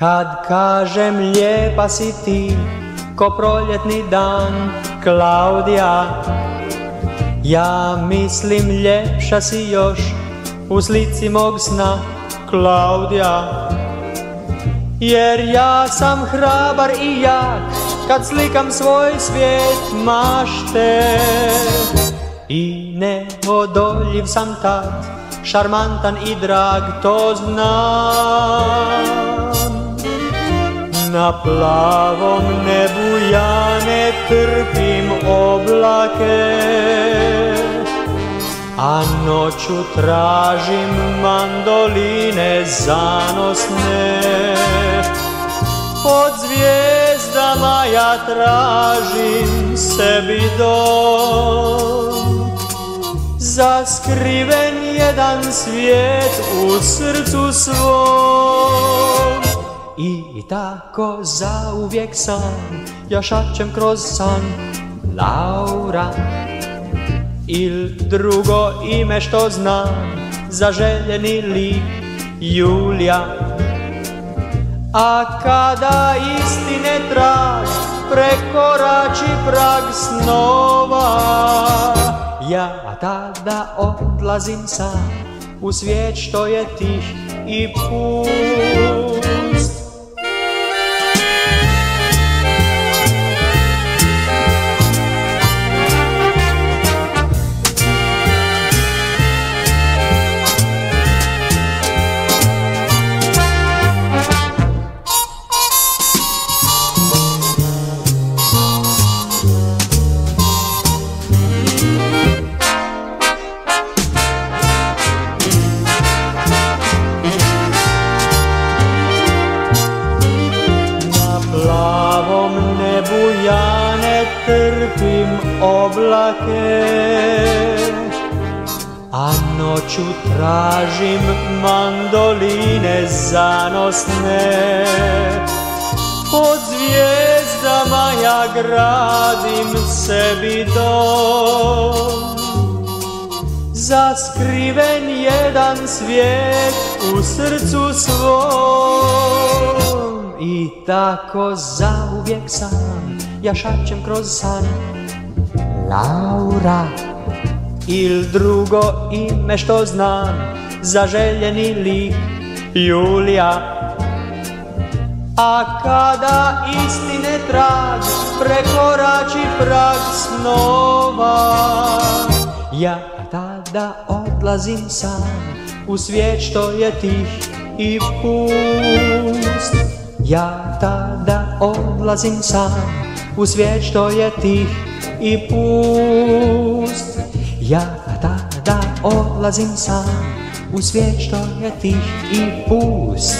Kad kažem lijepa si ti, ko proljetni dan, Klaudija. Ja mislim ljepša si još u slici mog sna, Klaudija. Jer ja sam hrabar i jak, kad slikam svoj svijet mašte I neodoljiv sam tad, šarmantan i drag, to znam na plavom nebu ja ne trpim oblake. A noću tražim mandoline zanosne. Pod zvijezdama ja tražim sebi dom. Za skriven jedan svijet u srcu svom i tako zauvijek sam ja šačem kroz san. Laura Il drugo ime što znam Zaželjeni lik Julija? A kada istine trag Prekorači prag snova. Ja tada odlazim sam U svijet što je tih i pust trpim oblake A noću tražim mandoline zanosne. Pod zvijezdama ja gradim sebi dom. Za skriven jedan svijet u srcu svom. I tako zauvijek sam ja šačem kroz san. Laura. Il drugo ime što znam Zaželjeni lik Julija? A kada istine trag Prekorači prag snova. Ja tada odlazim sam U svijet što je tih i pust. Ja tada odlazim sam u svijet što je tih i pust. Ja tada odlazim sam u svijet što je tih i pust